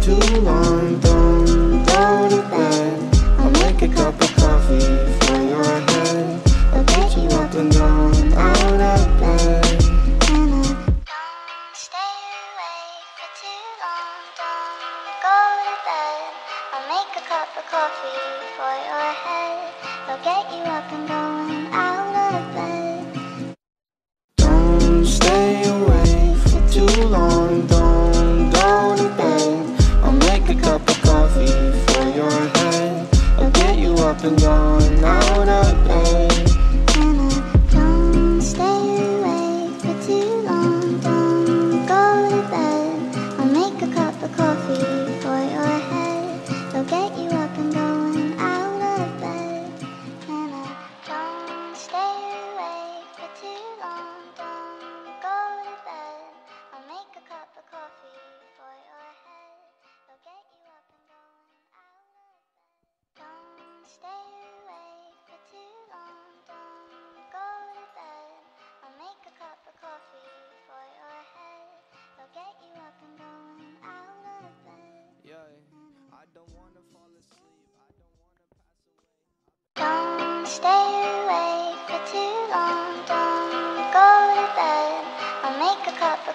Too long, don't go to bed. I'll make a cup of coffee for your head. I'll get you up and down out of bed. I'll make a cup of coffee for your head. They'll get you up and going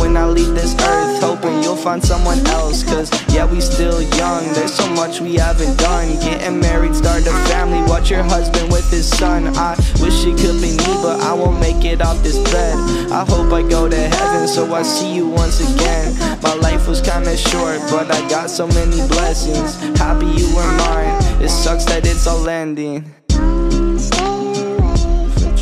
When I leave this earth, hoping you'll find someone else. Cause yeah, we still young, there's so much we haven't done. Getting married, start a family, watch your husband with his son. I wish it could be me, but I won't make it off this bed. I hope I go to heaven, so I see you once again. My life was kinda short, but I got so many blessings. Happy you were mine, it sucks that it's all ending.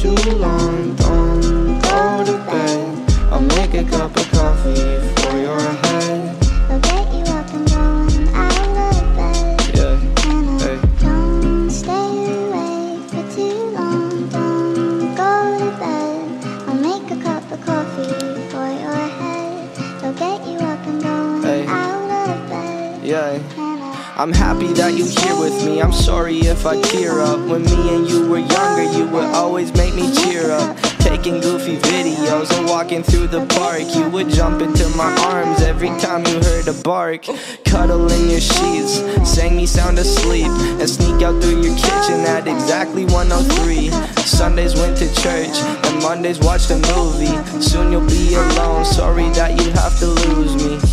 Too long, don't go to bed. I'll make a cup of coffee for your head. They'll get you up and going out of bed. And hey. don't stay awake for too long. Don't go to bed. I'll make a cup of coffee for your head. They'll get you up and going Hey. out of bed. Yeah. And I I'm happy that you're here with me. I'm sorry if I tear up. When me and you were younger, you would always make me cheer up. Taking goofy videos and walking through the park. You would jump into my arms every time you heard a bark. Cuddle in your sheets, sang me sound asleep, and sneak out through your kitchen at exactly 103. Sundays went to church, and Mondays watched a movie. Soon you'll be alone. Sorry that you have to lose me.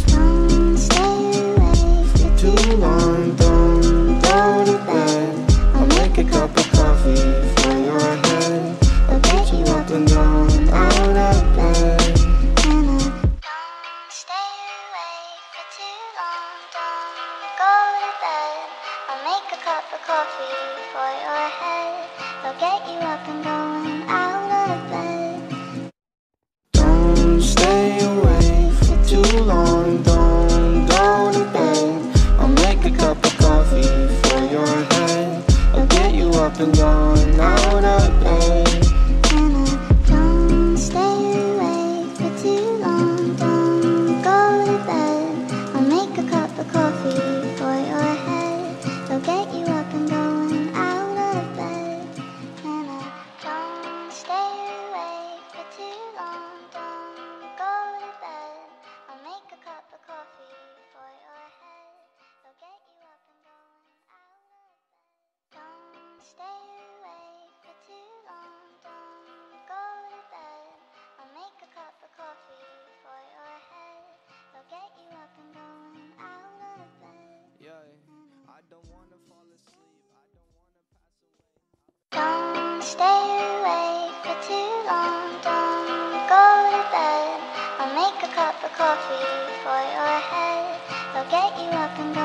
coffee for your head. They'll get you up and going out of bed. Yeah, I don't want to fall asleep. I don't want to pass away. Don't stay awake for too long. Don't go to bed. I'll make a cup of coffee for your head. They'll get you up and going.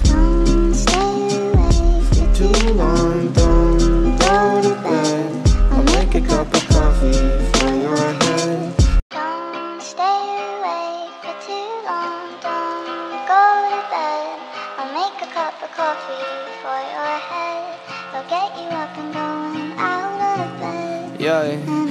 Don't go to bed. I'll make a cup of coffee for your head. Don't stay for too long. Don't go to bed. I'll make a cup of coffee for your head. They'll get you up and going out of bed. Yeah,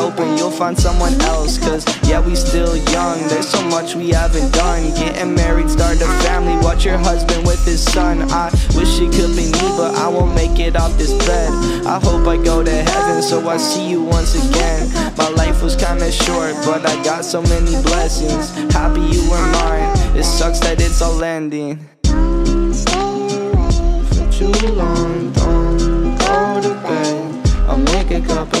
find someone else. Cause yeah, we still young, there's so much we haven't done. Getting married, start a family, watch your husband with his son. I wish it could be me, but I won't make it off this bed. I hope I go to heaven, so I see you once again. My life was kinda short, but I got so many blessings. Happy you were mine, it sucks that it's all ending. Too long, don't go to bed. I'll make a cup of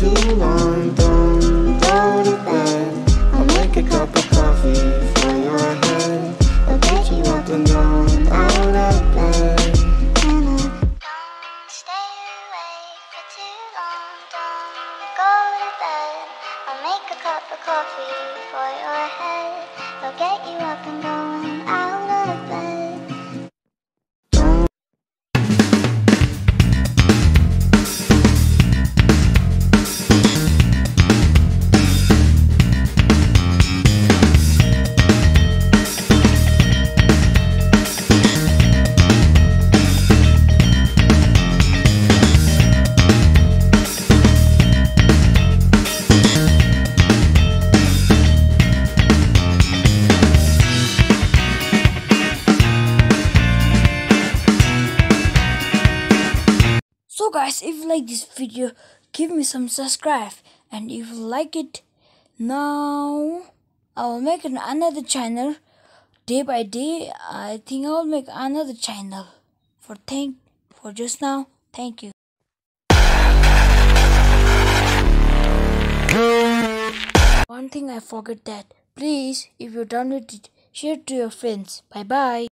Too long, So guys, if you like this video, give me some subscribe and if you like it, now I will make an, another channel day by day. I think I will make another channel for thank for just now. Thank you. One thing I forgot that please if you're done with it, share to your friends bye bye